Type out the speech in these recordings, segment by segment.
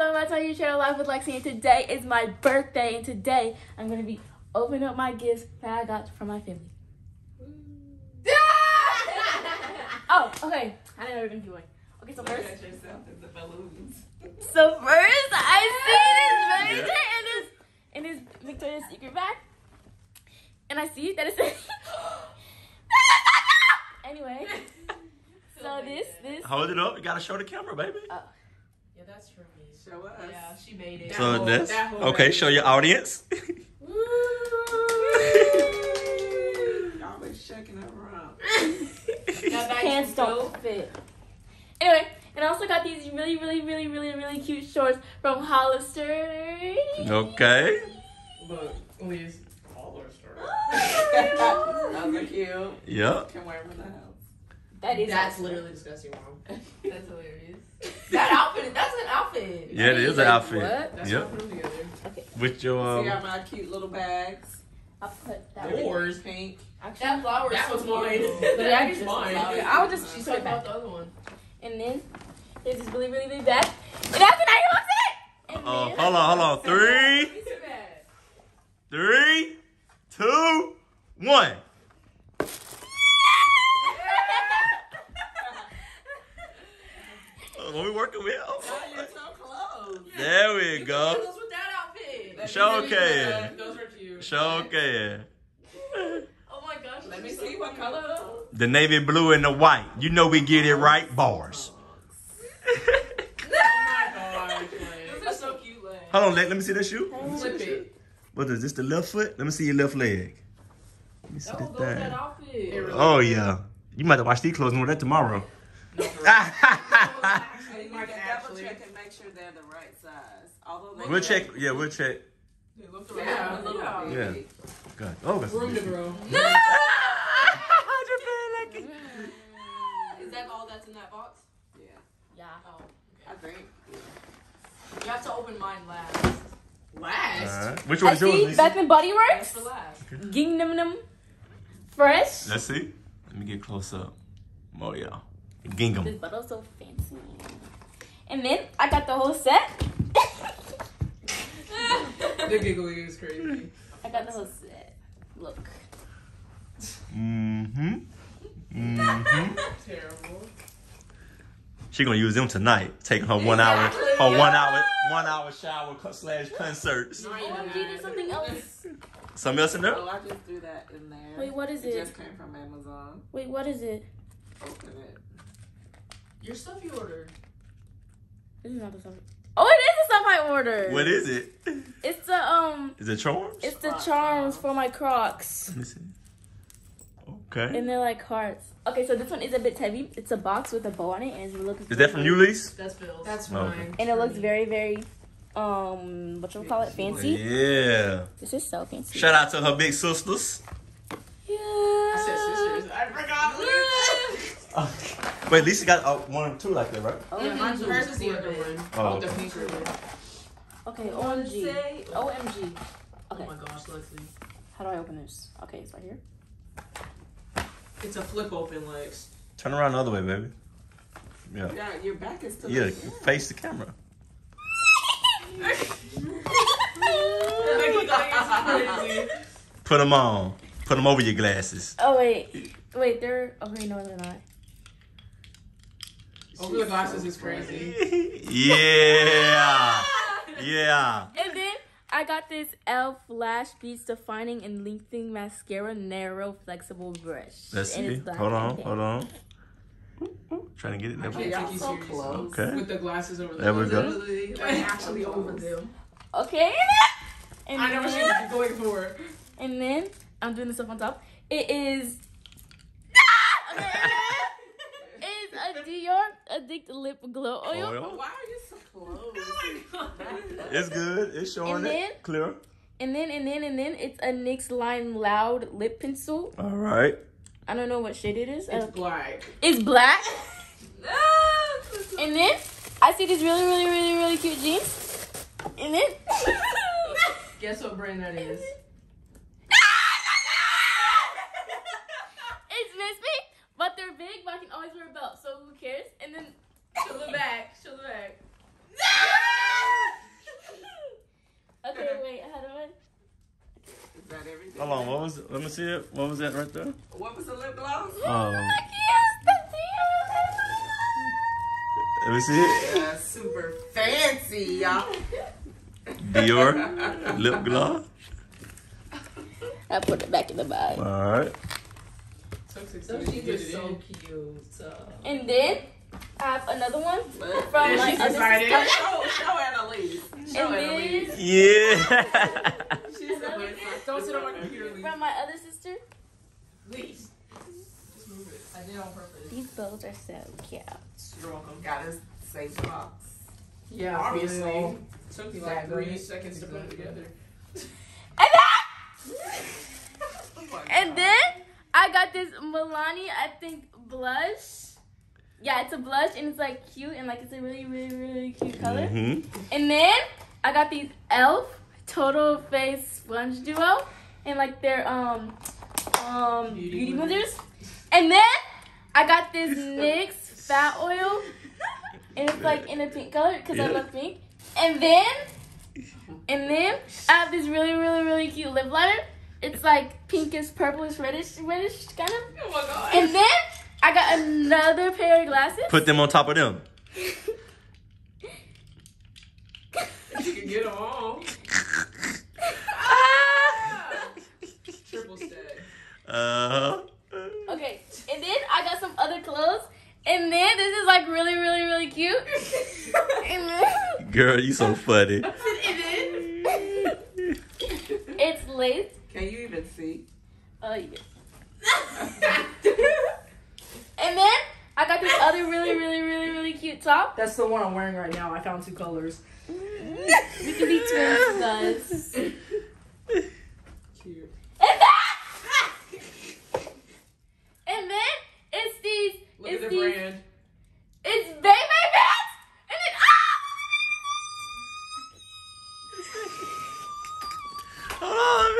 Hey guys, I'm about to tell you share life with Lexi, and today is my birthday, and today I'm gonna be opening up my gifts that I got from my family. Oh, okay. I didn't know we were gonna do one. Okay, so first, so first I see this Victor in this in this Victoria's Secret bag, and I see that it says. anyway, so this this Hold it up. You gotta show the camera, baby. uh, Yeah, that's from me. Show us. Yeah, she made it. So whole- this. that whole Okay, bag. show your audience. Always shaking her around. That bag pants is dope. don't fit. Anyway, and I also got these really, really, really, really, really cute shorts from Hollister. Okay. But Lee's all our story. Those are cute. Yep. Can wear them in the house. That is That's awesome. literally disgusting, mom. That's hilarious. That That outfit, that's an outfit. Yeah, it is an outfit. What? That's Yep. what I put them together. With your See um. all my cute little bags. I'll put that. Yours. Yours pink. Actually, That flower That so was mine. The Yeah, bag is just mine. I would just She's put it talking back. about the other one. and then there's this really, really big bag. And that's an item box in it. Oh, hold on, hold on. Three, Piece of bag. three, two, one. Oh, What we working with? Oh, Oh, so close. There we You go. can do with that outfit. Show see okay. Those are cute. Show can. Oh my gosh. Let me these see what color. The navy blue and the white. You know we get it right. Bars. Oh my gosh. Those are so cute, like. Hold on, let, let me see that shoe. Flip it. What is this? The left foot? Let me see your left leg. Let me see oh, That that will go with that thing. outfit. Oh yeah. You might have to wash these clothes and wear that tomorrow. No, for real. You Mark need Ashley. double check and make sure they're the right size. Although they we'll check. Yeah, we'll check. They look Yeah, a little Yeah. bit. God. Oh, that's Room to grow. Is that all that's in that box? Yeah, Yeah. Oh. I think. You have to open mine last. Last? Alright. Which one is yours? see Lisa? Bath and Body Last Works. for last. Gingham Num Fresh. Let's see. Let me get close up. Oh yeah. This bottle's so fancy. And then I got the whole set. The giggly is crazy. I got the whole set. Look. Mm-hmm. Mm-hmm. Terrible. She gonna use them tonight. Taking her one hour, her one hour, one hour shower slash concerts. Not even OMG, there's something else. Something else in there? Oh, I just threw that in there. Wait, what is It it? just came from Amazon. Wait, what is it? Open it. Your stuff you ordered. This is not the stuff. Oh, it is the stuff I ordered. What is it? It's the um, Is it charms? it's the charms for my Crocs, Let me see. Okay. and they're like hearts. Okay, so this one is a bit heavy. It's a box with a bow on it, and it looks. Is that from you, Lise? That's Bill's. That's Oh, okay. mine. And it looks very, very, um, what you call it, fancy. Yeah. This is so fancy. Shout out to her big sisters. Yeah. I said sisters. I forgot. Wait, Lisa got uh, one or two like that, right? Oh, Yeah, mine's hers is the other one. Oh, Oh, okay. the pink. Okay, OMG. OMG. Oh my gosh, Leslie. how do I open this? Okay, it's right here. It's a flip open, Lex. Turn around the other way, baby. Yeah. Yeah, your back is to Yeah, the face the camera. Put them on. Put them over your glasses. Oh wait, wait, they're okay. No, they're not. Oh, over the glasses is crazy. yeah. Yeah. And then I got this Elf Lash Beats Defining and Lengthening Mascara Narrow Flexible Brush. Let's And see. it's black Hold on. and. Hold on. Trying to get it. There we can't go. so close. Okay. With the glasses over There we go. Literally, like, actually over them. Okay. And I never then, seen you going for and then I'm doing this stuff on top. It is. okay. It's a Dior Addict Lip Glow Oil. Oil. Why are you so close? It's good. It's showing And then- it clear. And then and then and then it's a NYX Line Loud lip pencil. All right. I don't know what shade it is. It's Uh, black. it's black. And then I see these really, really, really, really cute jeans. And then Guess what brand that is? it's Miss Me, but they're big, but I can always wear a belt, so who cares? And then Show the back. Show the back. Hold on, what was it? Let me see it. What was that right there? What was the lip gloss? Oh, Yes, the Dior. let me see it. Yeah, super fancy, y'all. Dior lip gloss. I put it back in the bag. All right. Those jeans are so cute. And then I have another one But- from my she's other sister. Show, show Annalise. Show And Annalise. Yeah. She's the Don't sit on my computer, Lee. from my other sister. Please. Just move it. I did on purpose. These bows are so cute. You're welcome. Got his safe box. Yeah, Obviously. obviously. Took me like three seconds to put it together. And then, Oh and then I got this Milani, I think, blush. Yeah, it's a blush and it's like cute and like it's a really, really, really cute color. hmm And then I got these Elf Total Face Sponge Duo, and like they're um um Beauty beauty blenders. blenders. And then I got this NYX Fat Oil, and it's like in a pink color because I love pink. And then and then I have this really, really, really cute lip liner. It's like pinkish, purplish, reddish, reddish kind of. Oh my god. And then I got another pair of glasses. Put them on top of them. you can get them all. Uh Okay, and then I got some other clothes. And then this is like really, really, really cute. and then Girl, you so funny. it's lace. Can you even see? Oh yeah. And then I got this other really, really, really, really cute top. That's the one I'm wearing right now. I found two colors. We can be twins, guys.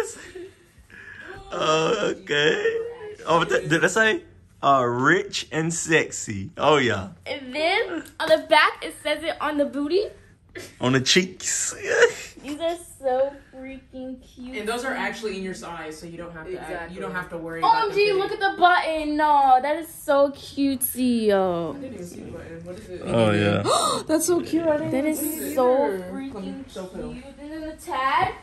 Hold on, let me see. Oh, okay. Oh, th- did I say? Uh, rich and sexy. Oh yeah, And then on the back it says it on the booty. on the cheeks. These are so freaking cute. And those are actually in your size, so you don't have to. Act, Exactly. you don't have to worry. about them OMG, look at the button. No, that is so cutesy, yo. I didn't even see the button. What is it? oh yeah. That's so cute. I didn't That even is see so either. freaking So cute. And then the tag,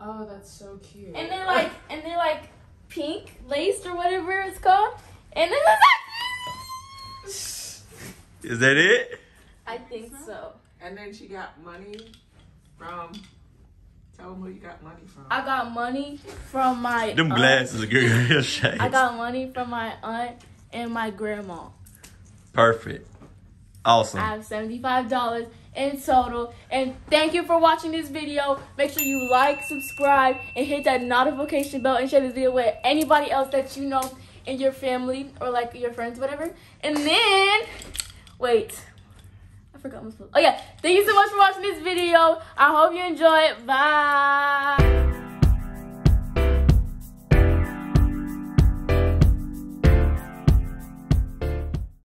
Oh, that's so cute. and they're like, and they're like pink laced or whatever it's called. And then it's like. Is that it? I think so. And then she got money from. Tell them where you got money from. I got money from my. Them aunt. glasses are good. Shades. I got money from my aunt and my grandma. Perfect. Awesome. I have $75 in total. And thank you for watching this video. Make sure you like, subscribe, and hit that notification bell and share this video with anybody else that you know in your family or like your friends, whatever. And then, wait. I forgot my Oh yeah, thank you so much for watching this video. I hope you enjoy it. Bye.